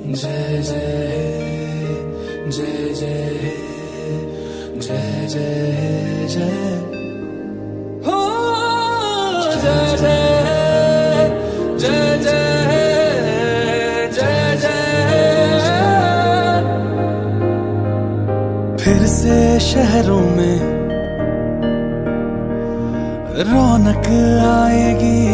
जय जय जय जय जय जय जय। हो, जय जय फिर से शहरों में रौनक आएगी।